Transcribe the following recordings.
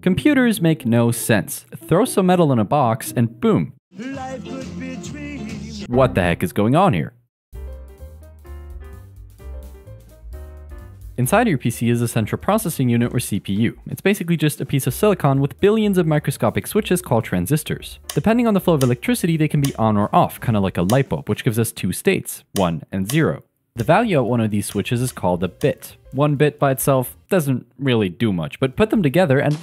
Computers make no sense. Throw some metal in a box and boom. What the heck is going on here? Inside your PC is a central processing unit or CPU. It's basically just a piece of silicon with billions of microscopic switches called transistors. Depending on the flow of electricity, they can be on or off, kind of like a light bulb, which gives us two states, 1 and 0. The value at one of these switches is called a bit. One bit by itself doesn't really do much, but put them together and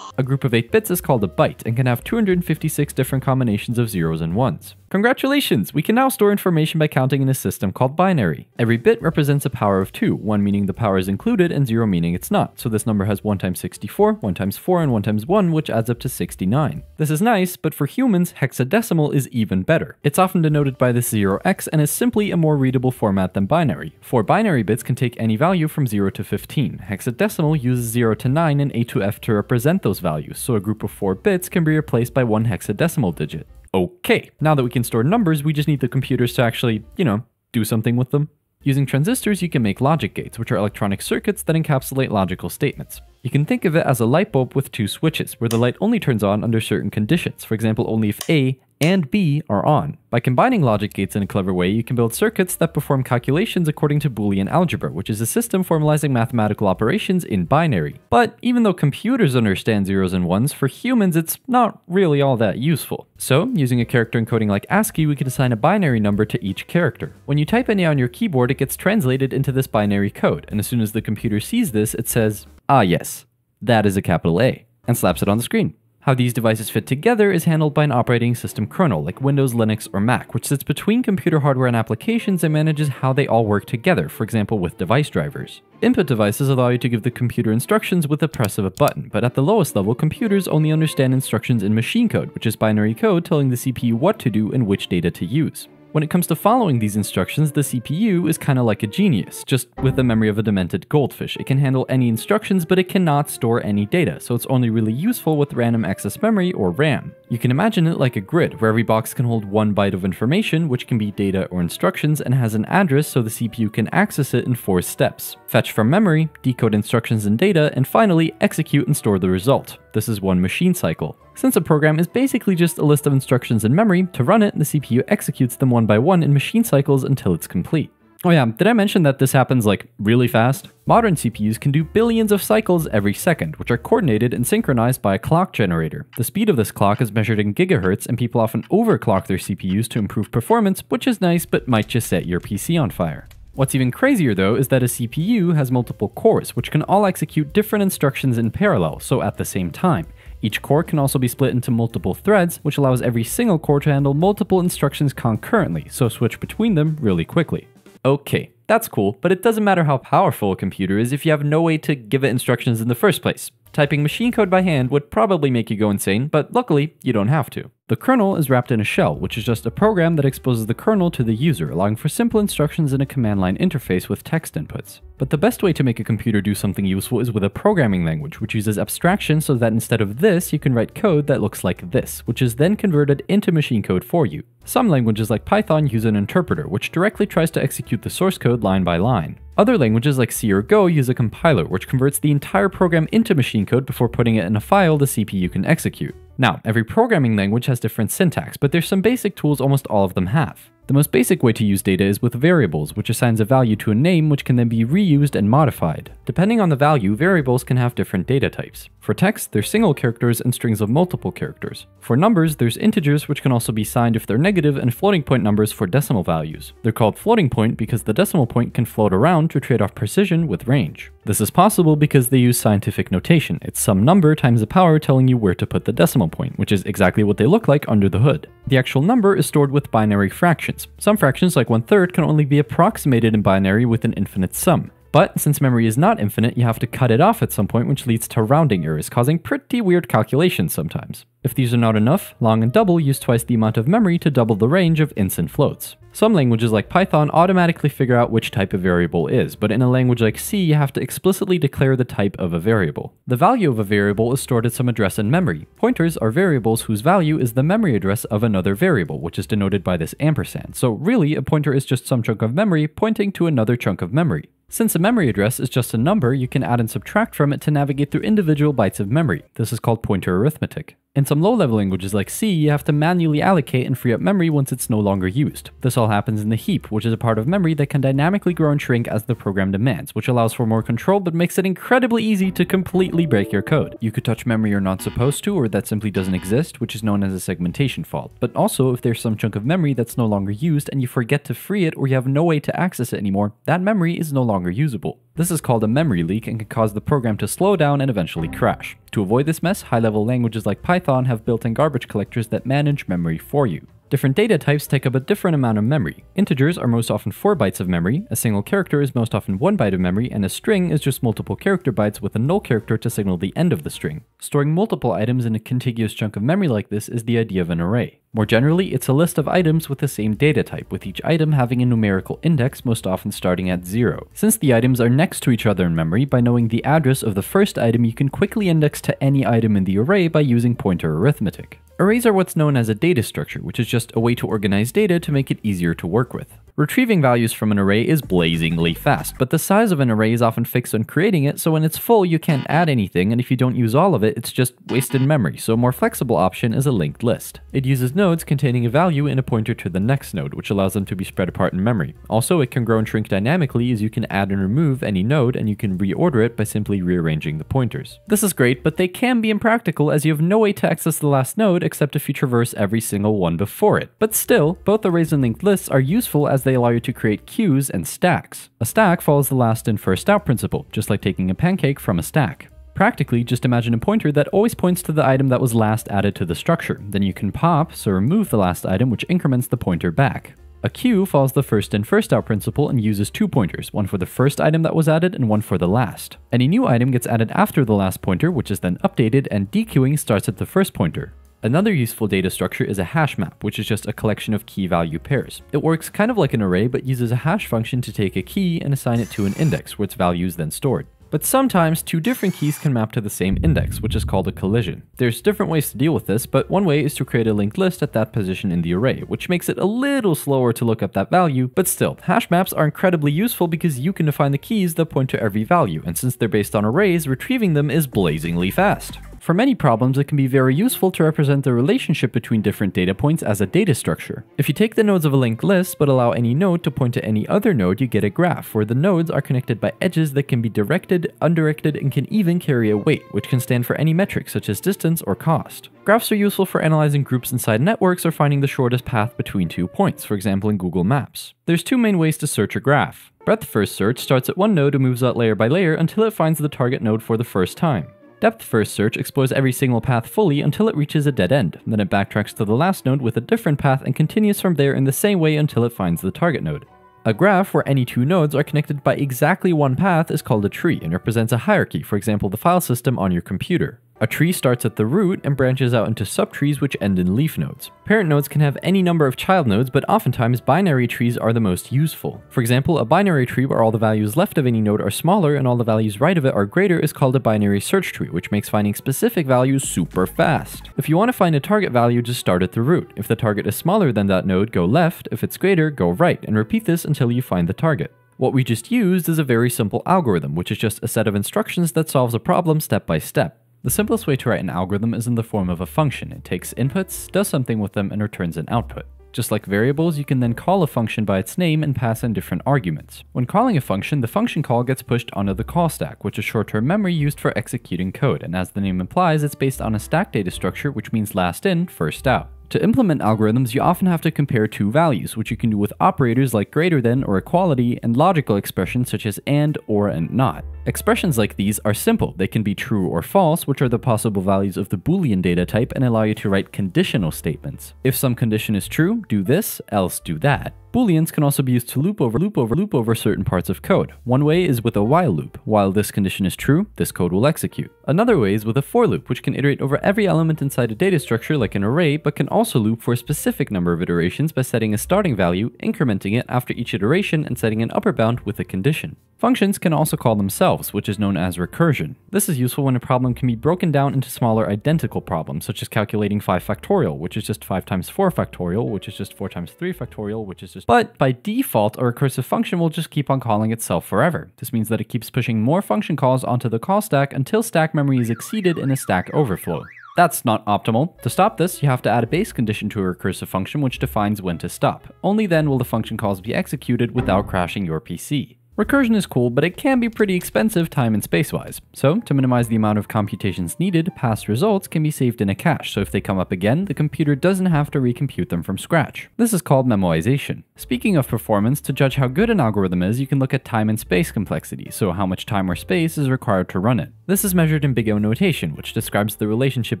a group of 8 bits is called a byte and can have 256 different combinations of zeros and ones. Congratulations! We can now store information by counting in a system called binary. Every bit represents a power of 2, 1 meaning the power is included and 0 meaning it's not, so this number has 1 times 64, 1 times 4, and 1 times 1, which adds up to 69. This is nice, but for humans, hexadecimal is even better. It's often denoted by this 0x and is simply a more readable format than binary. Four binary bits can take any value from 0 to 15. Hexadecimal uses 0 to 9 and A to F to represent those values, so a group of 4 bits can be replaced by one hexadecimal digit. Okay, now that we can store numbers, we just need the computers to actually, you know, do something with them. Using transistors, you can make logic gates, which are electronic circuits that encapsulate logical statements. You can think of it as a light bulb with two switches, where the light only turns on under certain conditions, for example only if A and B are on. By combining logic gates in a clever way, you can build circuits that perform calculations according to Boolean algebra, which is a system formalizing mathematical operations in binary. But even though computers understand zeros and ones, for humans it's not really all that useful. So, using a character encoding like ASCII, we can assign a binary number to each character. When you type any on your keyboard, it gets translated into this binary code, and as soon as the computer sees this, it says, ah yes, that is a capital A, and slaps it on the screen. How these devices fit together is handled by an operating system kernel like Windows, Linux, or Mac, which sits between computer hardware and applications and manages how they all work together, for example with device drivers. Input devices allow you to give the computer instructions with the press of a button, but at the lowest level, computers only understand instructions in machine code, which is binary code telling the CPU what to do and which data to use. When it comes to following these instructions, the CPU is kinda like a genius, just with the memory of a demented goldfish. It can handle any instructions, but it cannot store any data, so it's only really useful with random access memory or RAM. You can imagine it like a grid, where every box can hold one byte of information, which can be data or instructions, and has an address so the CPU can access it in four steps. Fetch from memory, decode instructions and data, and finally execute and store the result. This is one machine cycle. Since a program is basically just a list of instructions in memory, to run it, the CPU executes them one by one in machine cycles until it's complete. Oh yeah, did I mention that this happens like really fast? Modern CPUs can do billions of cycles every second, which are coordinated and synchronized by a clock generator. The speed of this clock is measured in gigahertz, and people often overclock their CPUs to improve performance, which is nice but might just set your PC on fire. What's even crazier though is that a CPU has multiple cores, which can all execute different instructions in parallel, so at the same time. Each core can also be split into multiple threads, which allows every single core to handle multiple instructions concurrently, so switch between them really quickly. Okay, that's cool, but it doesn't matter how powerful a computer is if you have no way to give it instructions in the first place. Typing machine code by hand would probably make you go insane, but luckily, you don't have to. The kernel is wrapped in a shell, which is just a program that exposes the kernel to the user, allowing for simple instructions in a command line interface with text inputs. But the best way to make a computer do something useful is with a programming language, which uses abstraction so that instead of this, you can write code that looks like this, which is then converted into machine code for you. Some languages like Python use an interpreter, which directly tries to execute the source code line by line. Other languages like C or Go use a compiler, which converts the entire program into machine code before putting it in a file the CPU can execute. Now, every programming language has different syntax, but there's some basic tools almost all of them have. The most basic way to use data is with variables, which assigns a value to a name which can then be reused and modified. Depending on the value, variables can have different data types. For text, there's single characters and strings of multiple characters. For numbers, there's integers which can also be signed if they're negative and floating point numbers for decimal values. They're called floating point because the decimal point can float around to trade off precision with range. This is possible because they use scientific notation. It's some number times a power telling you where to put the decimal point, which is exactly what they look like under the hood. The actual number is stored with binary fractions. Some fractions, like one third, can only be approximated in binary with an infinite sum. But since memory is not infinite, you have to cut it off at some point, which leads to rounding errors, causing pretty weird calculations sometimes. If these are not enough, long and double use twice the amount of memory to double the range of ints and floats. Some languages like Python automatically figure out which type a variable is, but in a language like C, you have to explicitly declare the type of a variable. The value of a variable is stored at some address in memory. Pointers are variables whose value is the memory address of another variable, which is denoted by this ampersand. So really, a pointer is just some chunk of memory pointing to another chunk of memory. Since a memory address is just a number, you can add and subtract from it to navigate through individual bytes of memory. This is called pointer arithmetic. In some low-level languages like C, you have to manually allocate and free up memory once it's no longer used. This all happens in the heap, which is a part of memory that can dynamically grow and shrink as the program demands, which allows for more control but makes it incredibly easy to completely break your code. You could touch memory you're not supposed to, or that simply doesn't exist, which is known as a segmentation fault. But also, if there's some chunk of memory that's no longer used and you forget to free it or you have no way to access it anymore, that memory is no longer usable. This is called a memory leak and can cause the program to slow down and eventually crash. To avoid this mess, high-level languages like Python have built-in garbage collectors that manage memory for you. Different data types take up a different amount of memory. Integers are most often 4 bytes of memory, a single character is most often 1 byte of memory, and a string is just multiple character bytes with a null character to signal the end of the string. Storing multiple items in a contiguous chunk of memory like this is the idea of an array. More generally, it's a list of items with the same data type, with each item having a numerical index most often starting at 0. Since the items are next to each other in memory, by knowing the address of the first item you can quickly index to any item in the array by using pointer arithmetic. Arrays are what's known as a data structure, which is just a way to organize data to make it easier to work with. Retrieving values from an array is blazingly fast, but the size of an array is often fixed when creating it, so when it's full you can't add anything, and if you don't use all of it, it's just wasted memory, so a more flexible option is a linked list. It uses nodes containing a value and a pointer to the next node, which allows them to be spread apart in memory. Also, it can grow and shrink dynamically as you can add and remove any node, and you can reorder it by simply rearranging the pointers. This is great, but they can be impractical as you have no way to access the last node except if you traverse every single one before it. But still, both arrays and linked lists are useful as they allow you to create queues and stacks. A stack follows the last in first out principle, just like taking a pancake from a stack. Practically, just imagine a pointer that always points to the item that was last added to the structure. Then you can pop, so remove the last item, which increments the pointer back. A queue follows the first in first out principle and uses two pointers, one for the first item that was added and one for the last. Any new item gets added after the last pointer, which is then updated, and dequeuing starts at the first pointer. Another useful data structure is a hash map, which is just a collection of key value pairs. It works kind of like an array, but uses a hash function to take a key and assign it to an index, where its value is then stored. But sometimes two different keys can map to the same index, which is called a collision. There's different ways to deal with this, but one way is to create a linked list at that position in the array, which makes it a little slower to look up that value, but still, hash maps are incredibly useful because you can define the keys that point to every value, and since they're based on arrays, retrieving them is blazingly fast. For many problems, it can be very useful to represent the relationship between different data points as a data structure. If you take the nodes of a linked list but allow any node to point to any other node, you get a graph, where the nodes are connected by edges that can be directed, undirected, and can even carry a weight, which can stand for any metric such as distance or cost. Graphs are useful for analyzing groups inside networks or finding the shortest path between two points, for example in Google Maps. There's two main ways to search a graph. Breadth first search starts at one node and moves out layer by layer until it finds the target node for the first time. Depth first search explores every single path fully until it reaches a dead end, then it backtracks to the last node with a different path and continues from there in the same way until it finds the target node. A graph where any two nodes are connected by exactly one path is called a tree and represents a hierarchy, for example the file system on your computer. A tree starts at the root and branches out into subtrees which end in leaf nodes. Parent nodes can have any number of child nodes, but oftentimes binary trees are the most useful. For example, a binary tree where all the values left of any node are smaller and all the values right of it are greater is called a binary search tree, which makes finding specific values super fast. If you want to find a target value, just start at the root. If the target is smaller than that node, go left. If it's greater, go right, and repeat this until you find the target. What we just used is a very simple algorithm, which is just a set of instructions that solves a problem step by step. The simplest way to write an algorithm is in the form of a function. It takes inputs, does something with them, and returns an output. Just like variables, you can then call a function by its name and pass in different arguments. When calling a function, the function call gets pushed onto the call stack, which is short-term memory used for executing code, and as the name implies, it's based on a stack data structure, which means last in, first out. To implement algorithms, you often have to compare two values, which you can do with operators like greater than or equality, and logical expressions such as and, or, and not. Expressions like these are simple. They can be true or false, which are the possible values of the boolean data type and allow you to write conditional statements. If some condition is true, do this, else do that. Booleans can also be used to loop over, loop over, loop over certain parts of code. One way is with a while loop. While this condition is true, this code will execute. Another way is with a for loop, which can iterate over every element inside a data structure like an array, but can also loop for a specific number of iterations by setting a starting value, incrementing it after each iteration, and setting an upper bound with a condition. Functions can also call themselves, which is known as recursion. This is useful when a problem can be broken down into smaller identical problems, such as calculating 5 factorial, which is just 5 times 4 factorial, which is just 4 times 3 factorial, which is just... But by default, a recursive function will just keep on calling itself forever. This means that it keeps pushing more function calls onto the call stack until stack memory is exceeded in a stack overflow. That's not optimal. To stop this, you have to add a base condition to a recursive function which defines when to stop. Only then will the function calls be executed without crashing your PC. Recursion is cool, but it can be pretty expensive time and space-wise. So, to minimize the amount of computations needed, past results can be saved in a cache, so if they come up again, the computer doesn't have to recompute them from scratch. This is called memoization. Speaking of performance, to judge how good an algorithm is, you can look at time and space complexity, so how much time or space is required to run it. This is measured in big O notation, which describes the relationship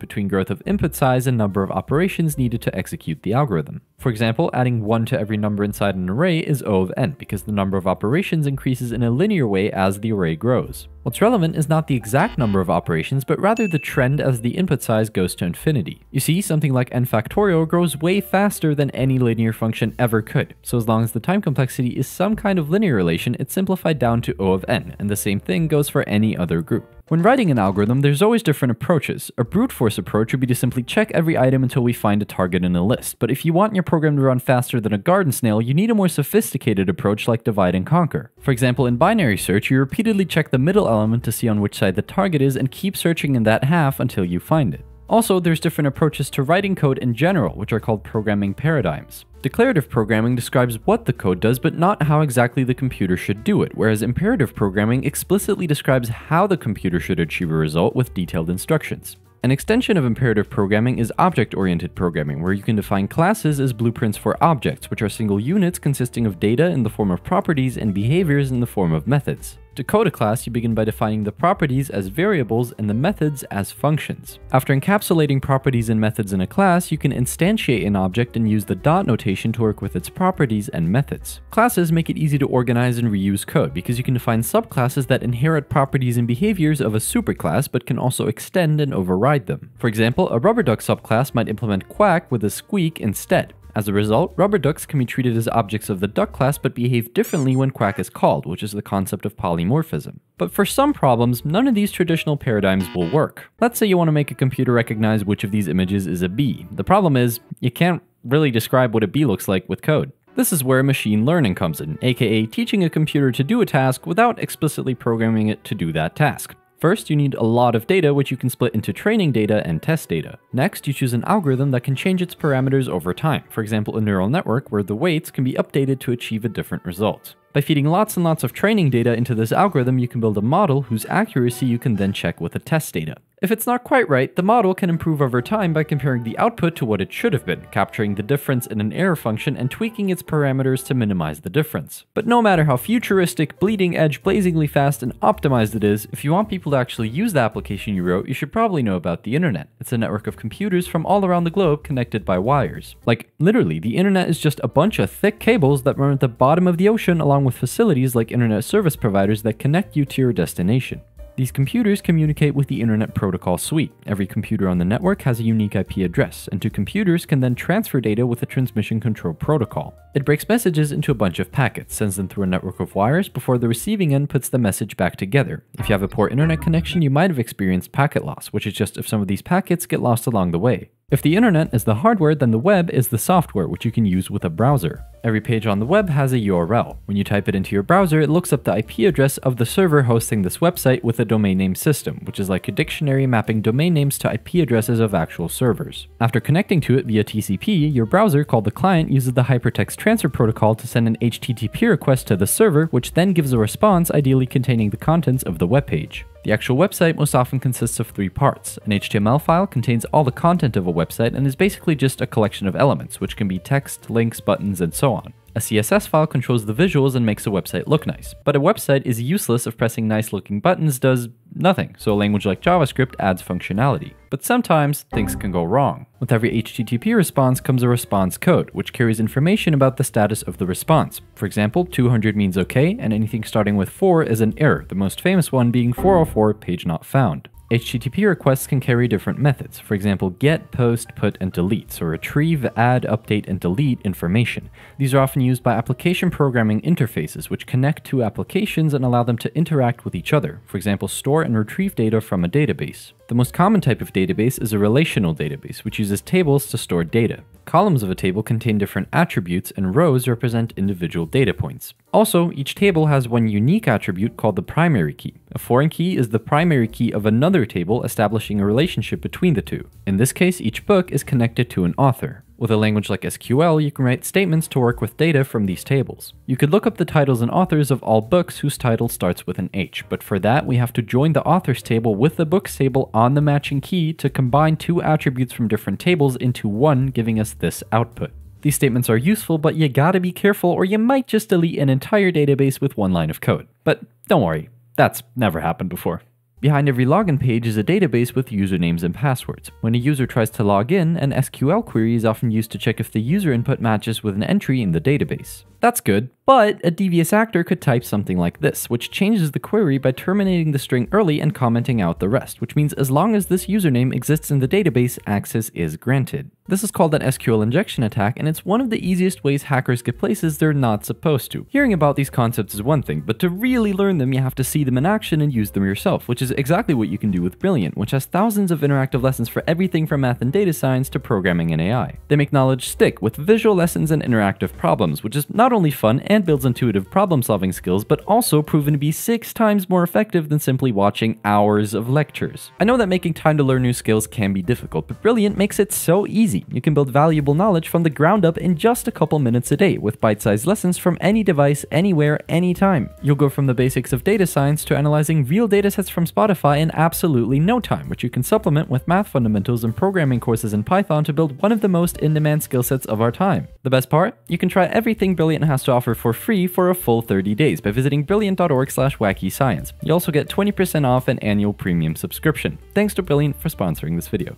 between growth of input size and number of operations needed to execute the algorithm. For example, adding 1 to every number inside an array is O of n, because the number of operations increases in a linear way as the array grows. What's relevant is not the exact number of operations, but rather the trend as the input size goes to infinity. You see, something like n factorial grows way faster than any linear function ever could, so as long as the time complexity is some kind of linear relation, it's simplified down to O of n, and the same thing goes for any other group. When writing an algorithm, there's always different approaches. A brute force approach would be to simply check every item until we find a target in a list, but if you want your program to run faster than a garden snail, you need a more sophisticated approach like divide and conquer. For example, in binary search, you repeatedly check the middle element to see on which side the target is and keep searching in that half until you find it. Also, there's different approaches to writing code in general, which are called programming paradigms. Declarative programming describes what the code does, but not how exactly the computer should do it, whereas imperative programming explicitly describes how the computer should achieve a result with detailed instructions. An extension of imperative programming is object-oriented programming, where you can define classes as blueprints for objects, which are single units consisting of data in the form of properties and behaviors in the form of methods. To code a class, you begin by defining the properties as variables and the methods as functions. After encapsulating properties and methods in a class, you can instantiate an object and use the dot notation to work with its properties and methods. Classes make it easy to organize and reuse code because you can define subclasses that inherit properties and behaviors of a superclass but can also extend and override them. For example, a rubber duck subclass might implement quack with a squeak instead. As a result, rubber ducks can be treated as objects of the duck class but behave differently when quack is called, which is the concept of polymorphism. But for some problems, none of these traditional paradigms will work. Let's say you want to make a computer recognize which of these images is a bee. The problem is, you can't really describe what a bee looks like with code. This is where machine learning comes in, aka teaching a computer to do a task without explicitly programming it to do that task. First, you need a lot of data, which you can split into training data and test data. Next, you choose an algorithm that can change its parameters over time, for example a neural network where the weights can be updated to achieve a different result. By feeding lots and lots of training data into this algorithm, you can build a model whose accuracy you can then check with the test data. If it's not quite right, the model can improve over time by comparing the output to what it should have been, capturing the difference in an error function and tweaking its parameters to minimize the difference. But no matter how futuristic, bleeding edge, blazingly fast, and optimized it is, if you want people to actually use the application you wrote, you should probably know about the internet. It's a network of computers from all around the globe connected by wires. Like, literally, the internet is just a bunch of thick cables that run at the bottom of the ocean along with facilities like internet service providers that connect you to your destination. These computers communicate with the Internet Protocol Suite. Every computer on the network has a unique IP address, and two computers can then transfer data with a transmission control protocol. It breaks messages into a bunch of packets, sends them through a network of wires before the receiving end puts the message back together. If you have a poor internet connection, you might have experienced packet loss, which is just if some of these packets get lost along the way. If the internet is the hardware, then the web is the software, which you can use with a browser. Every page on the web has a URL. When you type it into your browser, it looks up the IP address of the server hosting this website with a domain name system, which is like a dictionary mapping domain names to IP addresses of actual servers. After connecting to it via TCP, your browser, called the client, uses the hypertext transfer protocol to send an HTTP request to the server, which then gives a response ideally containing the contents of the web page. The actual website most often consists of three parts. An HTML file contains all the content of a website and is basically just a collection of elements, which can be text, links, buttons, and so on. A CSS file controls the visuals and makes a website look nice. But a website is useless if pressing nice looking buttons does nothing, so a language like JavaScript adds functionality. But sometimes things can go wrong. With every HTTP response comes a response code, which carries information about the status of the response. For example, 200 means OK, and anything starting with 4 is an error, the most famous one being 404 page not found. HTTP requests can carry different methods, for example, get, post, put, and delete, so retrieve, add, update, and delete information. These are often used by application programming interfaces, which connect to applications and allow them to interact with each other, for example, store and retrieve data from a database. The most common type of database is a relational database, which uses tables to store data. Columns of a table contain different attributes, and rows represent individual data points. Also, each table has one unique attribute called the primary key. A foreign key is the primary key of another table, establishing a relationship between the two. In this case, each book is connected to an author. With a language like SQL, you can write statements to work with data from these tables. You could look up the titles and authors of all books whose title starts with an H, but for that we have to join the authors table with the books table on the matching key to combine two attributes from different tables into one, giving us this output. These statements are useful, but you gotta be careful or you might just delete an entire database with one line of code. But don't worry, that's never happened before. Behind every login page is a database with usernames and passwords. When a user tries to log in, an SQL query is often used to check if the user input matches with an entry in the database. That's good, but a devious actor could type something like this, which changes the query by terminating the string early and commenting out the rest, which means as long as this username exists in the database, access is granted. This is called an SQL injection attack, and it's one of the easiest ways hackers get places they're not supposed to. Hearing about these concepts is one thing, but to really learn them, you have to see them in action and use them yourself, which is exactly what you can do with Brilliant, which has thousands of interactive lessons for everything from math and data science to programming and AI. They make knowledge stick with visual lessons and interactive problems, which is not only fun and builds intuitive problem solving skills, but also proven to be six times more effective than simply watching hours of lectures. I know that making time to learn new skills can be difficult, but Brilliant makes it so easy. You can build valuable knowledge from the ground up in just a couple minutes a day with bite sized lessons from any device, anywhere, anytime. You'll go from the basics of data science to analyzing real datasets from Spotify in absolutely no time, which you can supplement with math fundamentals and programming courses in Python to build one of the most in demand skill sets of our time. The best part? You can try everything Brilliant has to offer for free for a full 30 days by visiting brilliant.org slash wacky science. You also get 20% off an annual premium subscription. Thanks to Brilliant for sponsoring this video.